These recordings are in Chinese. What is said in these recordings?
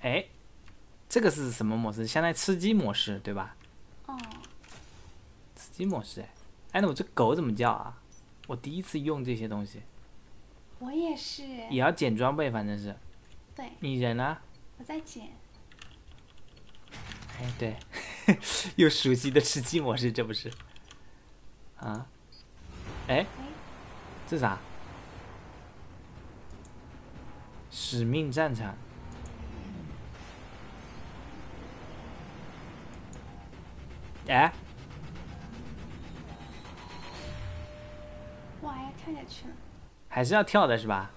哎，这个是什么模式？相当于吃鸡模式，对吧？哦，吃鸡模式，哎，哎，那我这狗怎么叫啊？我第一次用这些东西，我也是。也要捡装备，反正是。对。你人呢？我在捡。哎，对，又熟悉的吃鸡模式，这不是？啊？哎？这啥？使命战场。哎！哇，要跳下去了。还是要跳的是吧？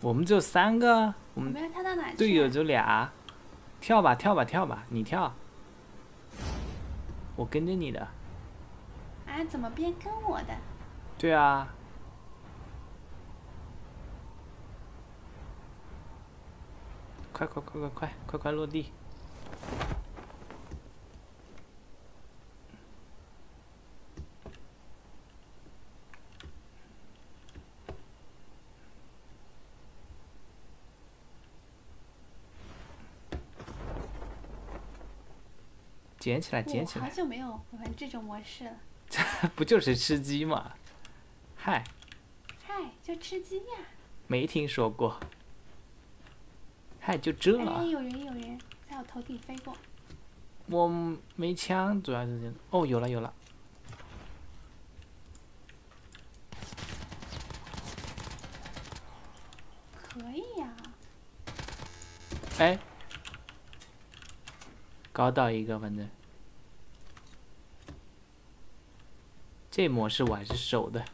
我们只有三个，我们？队友就俩，跳吧，跳吧，跳吧，你跳，我跟着你的。啊？怎么变跟我的？对啊。快快快快快快快落地！捡起来，捡起来！好久没有玩这种模式了。这不就是吃鸡吗？嗨。嗨，就吃鸡呀。没听说过。嗨，就这。哎，有人，有人在我头顶飞过。我没枪，主要是这。哦，有了，有了。可以呀。哎。搞倒一个，反正。这模式我还是守的。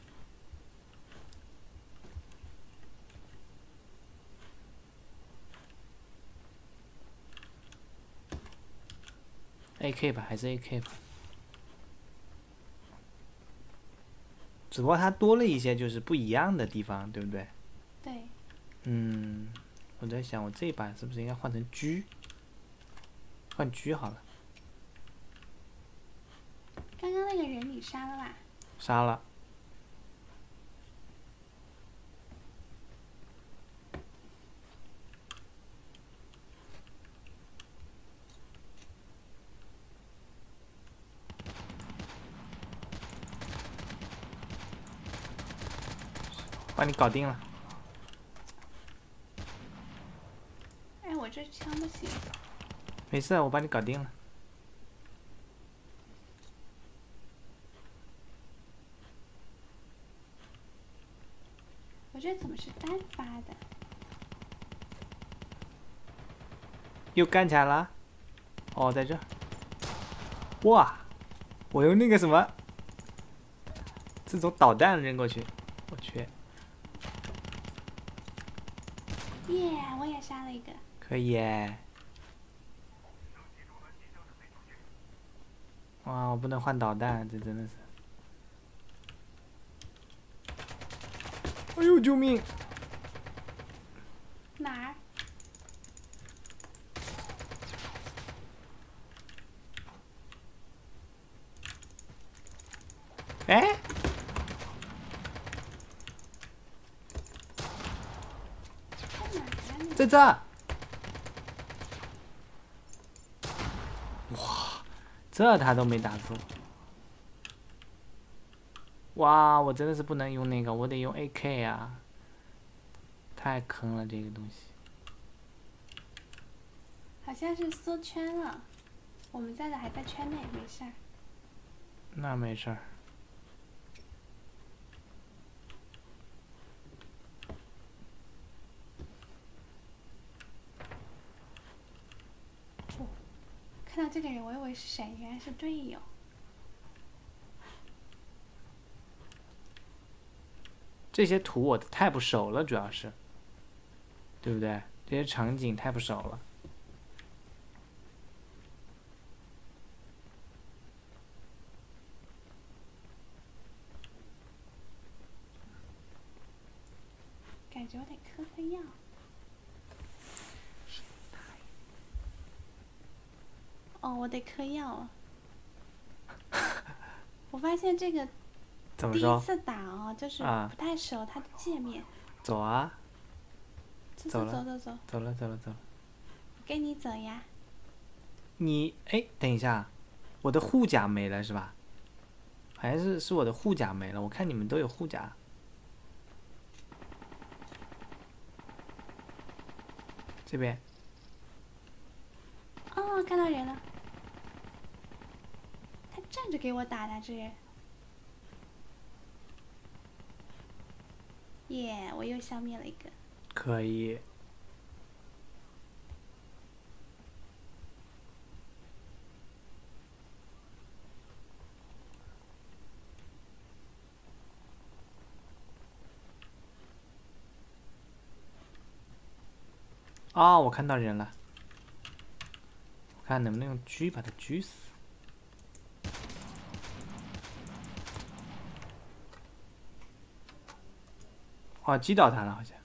A K 吧，还是 A K 吧。只不过它多了一些就是不一样的地方，对不对？对。嗯，我在想，我这一把是不是应该换成狙？换狙好了。刚刚那个人你杀了吧？杀了。把你搞定了。哎，我这枪不行。没事，我帮你搞定了。我这怎么是单发的？又干起来了？哦，在这。哇！我用那个什么，这种导弹扔过去，我去。耶！我也杀了一个。可以耶。哇！我不能换导弹，这真的是。哎呦！救命！哪儿？哎！在这。哇！这他都没打住。哇！我真的是不能用那个，我得用 AK 啊！太坑了，这个东西。好像是缩圈了，我们在的还在圈内，没事儿。那没事儿。那这个人，我以为是谁，原来是队友。这些图我太不熟了，主要是，对不对？这些场景太不熟了。感觉我得嗑嗑药。哦，我得嗑药。我发现这个第一怎么说？次打哦，就是啊不太熟它的界面。走啊，走走走了走走走，走了走了走了。我跟你走呀。你哎，等一下，我的护甲没了是吧？好像是是我的护甲没了，我看你们都有护甲。这边哦，看到人了。站着给我打的，这人。耶我又消灭了一个。可以。哦，我看到人了，我看能不能用狙把他狙死。哦，击倒他了，好像。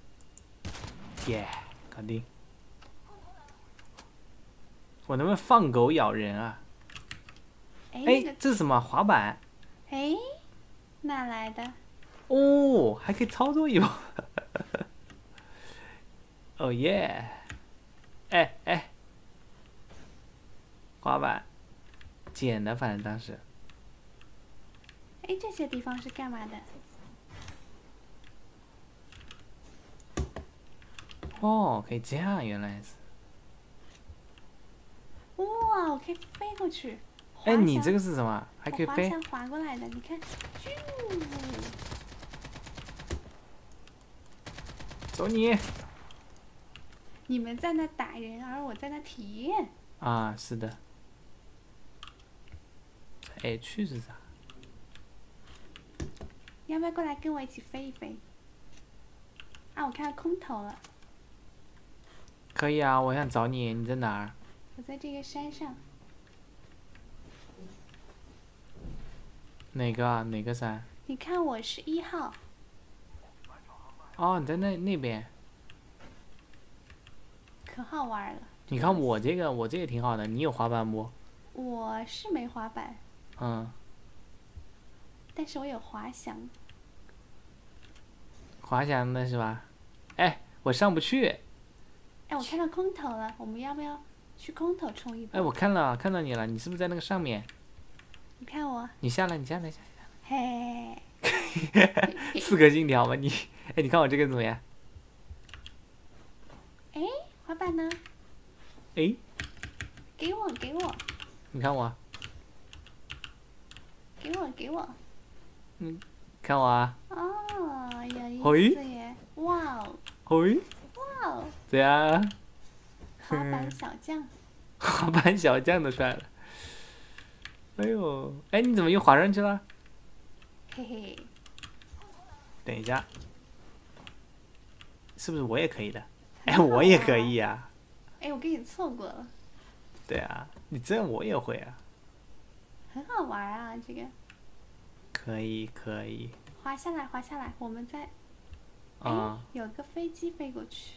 耶，搞定。我能不能放狗咬人啊？哎，这是什么滑板？哎，哪来的？哦，还可以操作一把。哦耶！哎哎，滑板，捡的，反正当时。哎，这些地方是干嘛的？哦，可以这样，原来是。哇，我可以飞过去。哎，你这个是什么？还可以飞？我滑翔滑过来的，你看，咻！走你！你们在那打人，而我在那体验。啊，是的。哎，去是啥？要不要过来跟我一起飞一飞？啊，我看到空投了，可以啊，我想找你，你在哪儿？我在这个山上。哪个啊？哪个山？你看我是一号，哦，你在那那边。可好玩了。你看我这个，我这个挺好的。你有滑板不？我是没滑板，嗯，但是我有滑翔。滑翔的是吧？哎，我上不去。哎，我看到空投了，我们要不要去空投冲一波？哎，我看了，看到你了，你是不是在那个上面？你看我，你下来，你下来，下来嘿，四颗金条吗？你，哎，你看我这个怎么样？哎，滑板呢？哎，给我，给我，你看我，给我，给我。嗯看我啊，哦，有意嘿思耶！哇哦，嘿，哇哦，怎样？滑板小将。滑板小将都帅了。哎呦，哎，你怎么又滑上去了？嘿嘿，等一下，是不是我也可以的？哎，我也可以呀、哎，我给你错过了，对啊，你这我也会啊。很好玩啊！这个可以，可以。滑下来，滑下来，我们在哎啊、有个飞机飞过去，